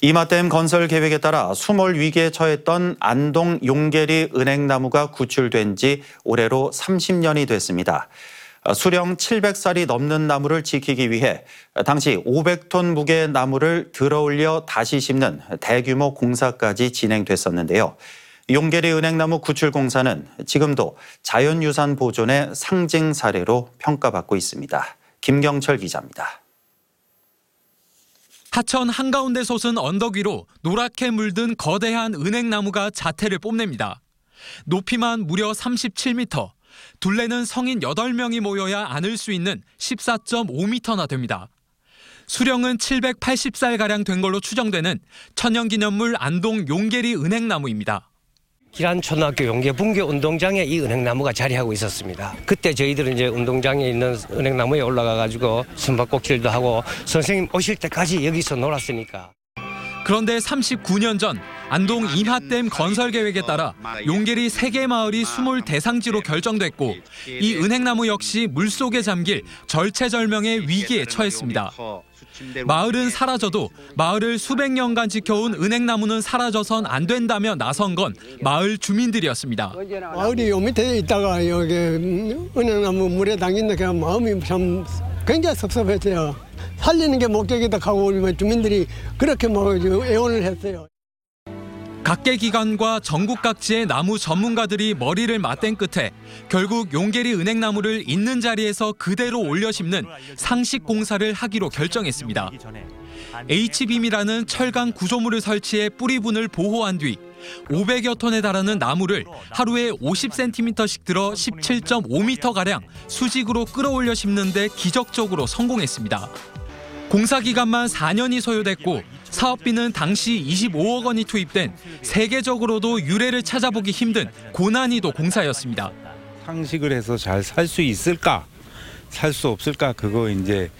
이마댐 건설 계획에 따라 수몰 위기에 처했던 안동 용계리 은행나무가 구출된 지 올해로 30년이 됐습니다. 수령 700살이 넘는 나무를 지키기 위해 당시 500톤 무게의 나무를 들어올려 다시 심는 대규모 공사까지 진행됐었는데요. 용계리 은행나무 구출 공사는 지금도 자연유산 보존의 상징 사례로 평가받고 있습니다. 김경철 기자입니다. 하천 한가운데 솟은 언덕 위로 노랗게 물든 거대한 은행나무가 자태를 뽐냅니다. 높이만 무려 37m, 둘레는 성인 8명이 모여야 안을 수 있는 14.5m나 됩니다. 수령은 780살가량 된 걸로 추정되는 천연기념물 안동 용계리 은행나무입니다. 기란초등학교 용계 분교 운동장에 이 은행나무가 자리하고 있었습니다. 그때 저희들은 이제 운동장에 있는 은행나무에 올라가 가지고 숨바꼭질도 하고 선생님 오실 때까지 여기서 놀았으니까. 그런데 39년 전 안동 임하댐 건설 계획에 따라 용계리 세개 마을이 수몰 대상지로 결정됐고 이 은행나무 역시 물속에 잠길 절체절명의 위기에 처했습니다. 마을은 사라져도 마을을 수백 년간 지켜온 은행나무는 사라져선 안 된다며 나선 건 마을 주민들이었습니다. 마을이 요 밑에 있다가 여기 은행나무 물에 담긴다 마음이 참 굉장히 섭섭했어요. 살리는 게 목적이다 하고 주민들이 그렇게 뭐 애원을 했어요. 각계 기관과 전국 각지의 나무 전문가들이 머리를 맞댄 끝에 결국 용계리 은행나무를 있는 자리에서 그대로 올려 심는 상식 공사를 하기로 결정했습니다. H빔이라는 철강 구조물을 설치해 뿌리분을 보호한 뒤 500여 톤에 달하는 나무를 하루에 50cm씩 들어 17.5m가량 수직으로 끌어올려 심는데 기적적으로 성공했습니다. 공사 기간만 4년이 소요됐고 사업비는 당시 25억 원이 투입된 세계적으로도 유례를 찾아보기 힘든 고난이도 공사였습니다. 상식을 해서 잘 살 수 있을까, 살 수 없을까 그거 이제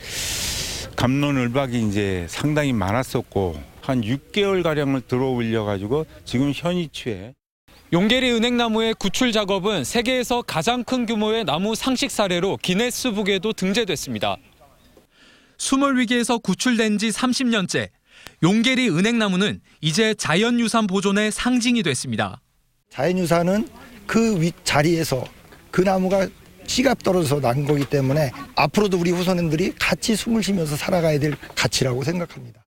감론을박이 이제 상당히 많았었고 한 6개월 가량을 들어올려 가지고 지금 현위치에 용계리 은행나무의 구출 작업은 세계에서 가장 큰 규모의 나무 상식 사례로 기네스북에도 등재됐습니다. 수몰 위기에서 구출된 지 30년째 용계리 은행나무는 이제 자연유산 보존의 상징이 됐습니다. 자연유산은 그 위, 자리에서 그 나무가 씨가 떨어져서 난 거기 때문에 앞으로도 우리 후손들이 같이 숨을 쉬면서 살아가야 될 가치라고 생각합니다.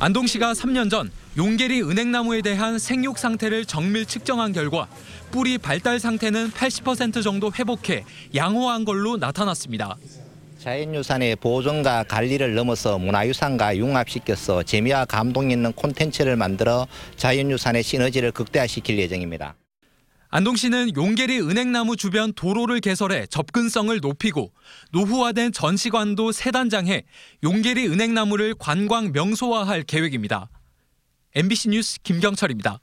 안동시가 3년 전 용계리 은행나무에 대한 생육 상태를 정밀 측정한 결과 뿌리 발달 상태는 80% 정도 회복해 양호한 걸로 나타났습니다. 자연유산의 보존과 관리를 넘어서 문화유산과 융합시켜서 재미와 감동 있는 콘텐츠를 만들어 자연유산의 시너지를 극대화시킬 예정입니다. 안동시는 용계리 은행나무 주변 도로를 개설해 접근성을 높이고 노후화된 전시관도 세단장해 용계리 은행나무를 관광 명소화할 계획입니다. MBC 뉴스 김경철입니다.